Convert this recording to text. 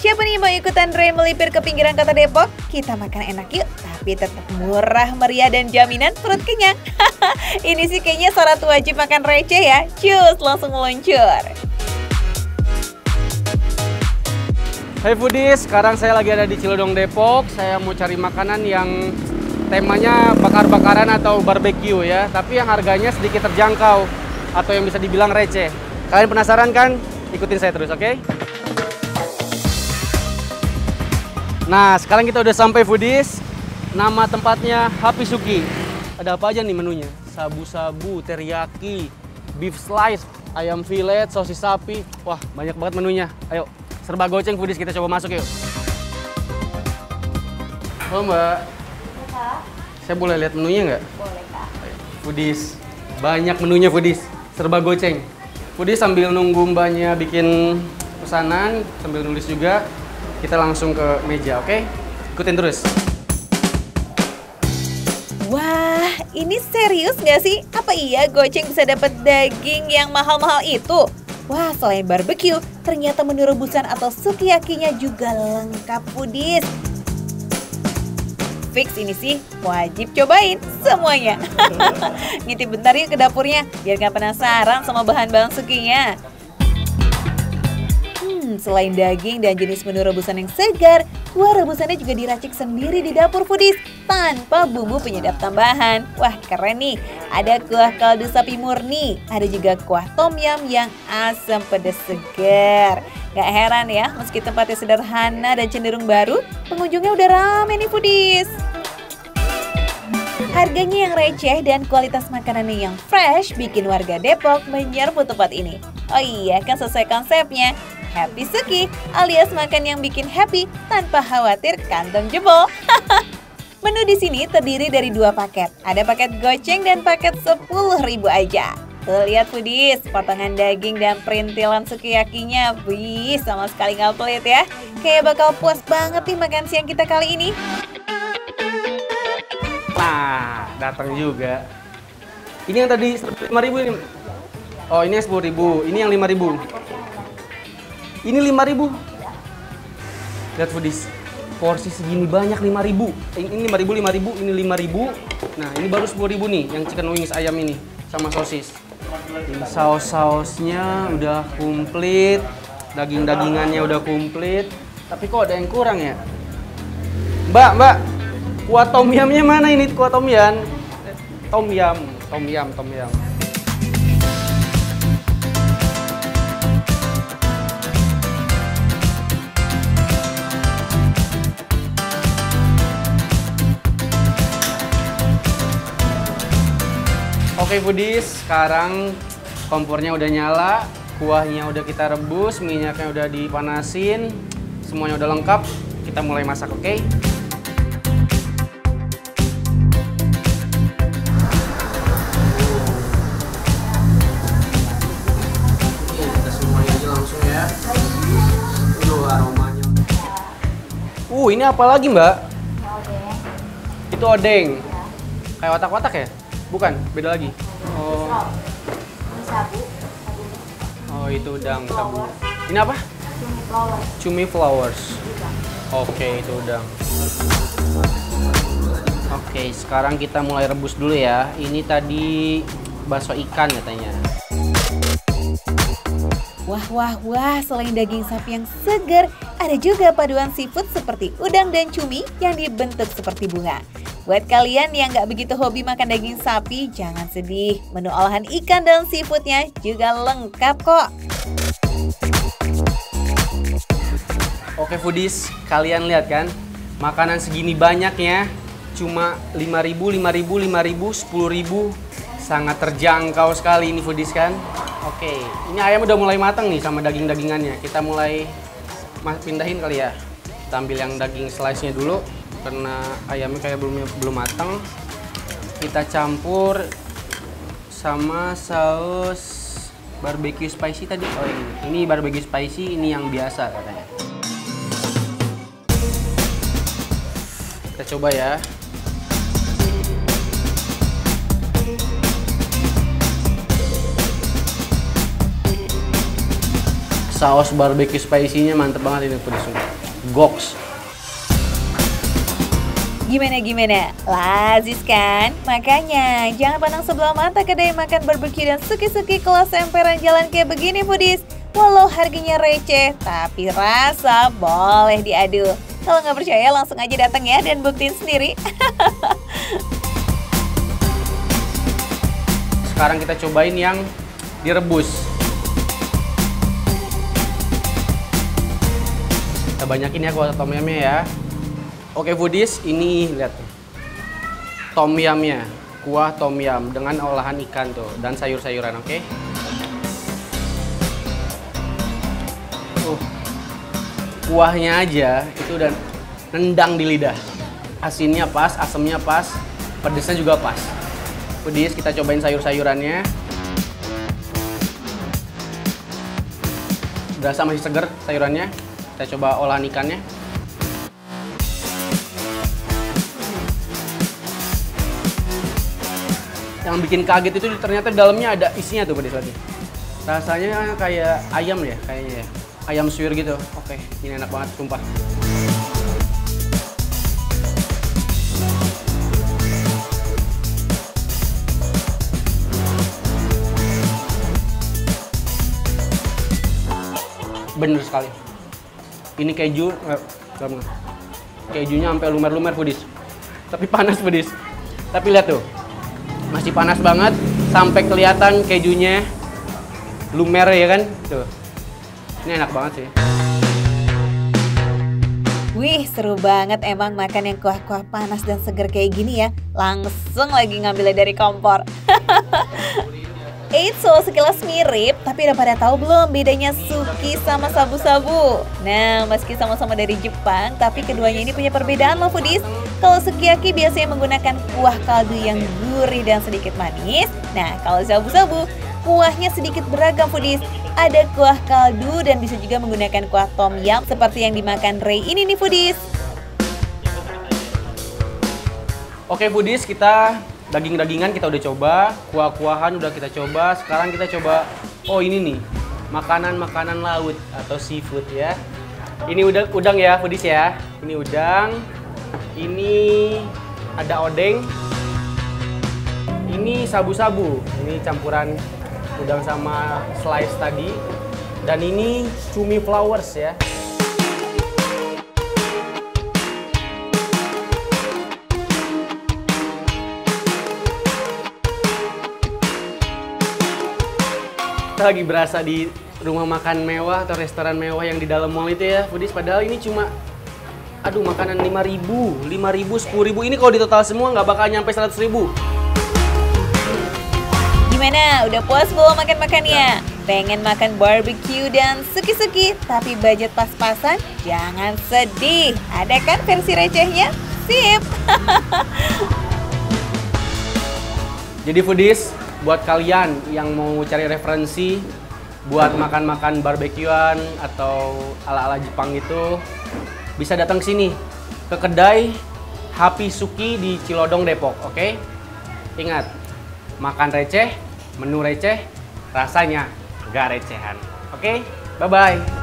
Siapa nih mau ikutan Dre melipir ke pinggiran kota Depok? Kita makan enak yuk, tapi tetap murah, meriah, dan jaminan perut kenyang. Ini sih kayaknya syarat wajib makan receh ya. Cus, langsung meluncur. Hai foodies, sekarang saya lagi ada di Cilodong Depok. Saya mau cari makanan yang temanya bakar-bakaran atau barbeque ya, tapi yang harganya sedikit terjangkau atau yang bisa dibilang receh. Kalian penasaran kan? Ikutin saya terus, oke? Okay? Nah, sekarang kita udah sampai foodies. Nama tempatnya Happy Suki. Ada apa aja nih menunya? Sabu-sabu, teriyaki, beef slice, ayam fillet, sosis sapi. Wah, banyak banget menunya. Ayo, serba goceng foodies kita coba masuk yuk. Halo Mbak. Kak, Saya boleh lihat menunya nggak? boleh kak. Foodies. Banyak menunya foodies. Serba goceng. Foodies sambil nunggu mbaknya bikin pesanan, sambil nulis juga, kita langsung ke meja, oke? Ikutin terus. Wah, ini serius nggak sih? Apa iya Goceng bisa dapat daging yang mahal-mahal itu? Wah, selain barbeque, ternyata menu rebusan atau sukiyakinya juga lengkap foodies. Fix ini sih wajib cobain semuanya. Ngintip bentar yuk ke dapurnya, biar nggak penasaran sama bahan-bahan sukinya. Hmm, selain daging dan jenis menu rebusan yang segar, kuah rebusannya juga diracik sendiri di dapur foodies tanpa bumbu penyedap tambahan. Wah keren nih, ada kuah kaldu sapi murni, ada juga kuah tom yum yang asam pedas segar. Gak heran ya, meski tempatnya sederhana dan cenderung baru, pengunjungnya udah rame nih foodies. Harganya yang receh dan kualitas makanannya yang fresh bikin warga Depok menyerbu tempat ini. Oh iya, kan sesuai konsepnya. Happy Suki alias makan yang bikin happy tanpa khawatir kantong jebol. Menu di sini terdiri dari dua paket. Ada paket goceng dan paket 10.000 aja. Tuh lihat foodies, potongan daging dan perintilan sukiyakinya. Wih, sama sekali nggak pelit ya. Kayak bakal puas banget nih makan siang kita kali ini. Nah, datang juga. Ini yang tadi 5.000 ini. Oh, ini yang 10.000. Ini yang 5.000. Ini 5.000. Lihat foodies. Porsi segini banyak 5.000. Eh, Ini 5.000, 5.000, ini 5.000. Nah, ini baru 10.000 nih yang chicken wings ayam ini sama sosis. Ini saus-sausnya udah komplit. Daging-dagingannya udah komplit. Tapi kok ada yang kurang ya? Mbak, Mbak, kuah tom yumnya mana ini kuah tom? Eh, Tom yum, tom yum, tom yum. Oke foodies, sekarang kompornya udah nyala, kuahnya udah kita rebus, minyaknya udah dipanasin, semuanya udah lengkap. Kita mulai masak, oke? Langsung ya. Uh, ini apa lagi, Mbak? Oke. Itu odeng. Kayak watak-watak ya? Bukan, beda lagi. Oh, Ini sabu, oh itu udang sabu. Ini apa? cumi flower Cumi flowers. Oke, itu udang. Oke, sekarang kita mulai rebus dulu ya. Ini tadi bakso ikan katanya. Wah, wah, wah, selain daging sapi yang segar, ada juga paduan seafood seperti udang dan cumi yang dibentuk seperti bunga. Buat kalian yang nggak begitu hobi makan daging sapi, jangan sedih. Menu olahan ikan dan seafoodnya juga lengkap kok. Oke foodies, kalian lihat kan? Makanan segini banyaknya cuma 5000, 5000, 5000, 10000. Sangat terjangkau sekali ini foodies kan? Oke, ini ayam udah mulai matang nih sama daging-dagingannya. Kita mulai pindahin kali ya. Kita ambil yang daging slice-nya dulu karena ayamnya kayak belum belum matang. Kita campur sama saus barbecue spicy tadi. Oh ini, ini barbecue spicy, ini yang biasa katanya. Kita coba ya. saus barbecue spicy-nya mantep banget ini pedes sumpah. Goks. Gimana gimana? Lazis kan? Makanya jangan pandang sebelah mata kedai makan barbecue dan suki-suki kelas emperan jalan kayak begini foodies. Walau harganya receh, tapi rasa boleh diadu. Kalau nggak percaya langsung aja datang ya dan buktiin sendiri. Sekarang kita cobain yang direbus. Kita banyakin ya kuah tom yumnya ya. Oke foodies, ini lihat tom yumnya, kuah tom yum dengan olahan ikan tuh dan sayur-sayuran, oke? Uh, kuahnya aja itu udah nendang di lidah. Asinnya pas, asemnya pas, pedesnya juga pas. Foodies, kita cobain sayur-sayurannya. Berasa masih seger sayurannya. Kita coba olahan ikannya. Yang bikin kaget itu ternyata dalamnya ada isinya tuh pedis lagi. Rasanya kayak ayam ya, kayaknya ya. Ayam suwir gitu. Oke, ini enak banget, sumpah. Bener sekali. Ini keju, eh, kejunya sampai lumer-lumer foodies. Tapi panas foodies. Tapi lihat tuh, masih panas banget sampai kelihatan kejunya lumer ya kan tuh ini enak banget sih Wih, seru banget emang makan yang kuah-kuah panas dan seger kayak gini ya. Langsung lagi ngambilnya dari kompor. Eits, sekilas mirip, tapi udah pada tahu belum bedanya suki sama sabu-sabu? Nah, meski sama-sama dari Jepang, tapi keduanya ini punya perbedaan loh foodies. Kalau sukiyaki biasanya menggunakan kuah kaldu yang gurih dan sedikit manis. Nah, kalau sabu-sabu, kuahnya sedikit beragam foodies. Ada kuah kaldu dan bisa juga menggunakan kuah tom yum seperti yang dimakan Ray ini nih foodies. Oke foodies, kita daging-dagingan kita udah coba, kuah-kuahan udah kita coba. Sekarang kita coba, oh ini nih, makanan-makanan laut atau seafood ya. Ini udang, udang ya foodies ya. Ini udang, ini ada odeng, ini sabu-sabu, ini campuran udang sama slice tadi, dan ini cumi flowers ya. Kita lagi berasa di rumah makan mewah atau restoran mewah yang di dalam mall itu ya, Foodies. Padahal ini cuma Aduh, makanan 5.000, 5.000, 10.000. Ini kalau di total semua nggak bakal nyampe 100.000. Gimana? Udah puas belum makan-makannya? Pengen makan barbecue dan suki-suki, tapi budget pas-pasan? Jangan sedih. Ada kan versi recehnya? Sip! Jadi foodies, buat kalian yang mau cari referensi buat makan-makan barbekyuan atau ala-ala Jepang itu bisa datang sini ke kedai Happy Suki di Cilodong Depok, oke? Ingat, makan receh, menu receh, rasanya gak recehan. Oke? Bye bye.